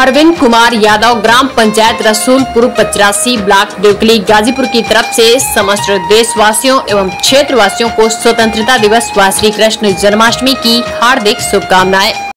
अरविंद कुमार यादव ग्राम पंचायत रसूलपुर पचरासी ब्लॉक देवकली गाजीपुर की तरफ़ से समस्त देशवासियों एवं क्षेत्रवासियों को स्वतंत्रता दिवस व श्री कृष्ण जन्माष्टमी की हार्दिक शुभकामनाएँ।